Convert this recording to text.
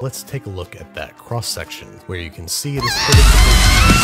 Let's take a look at that cross section where you can see it is pretty.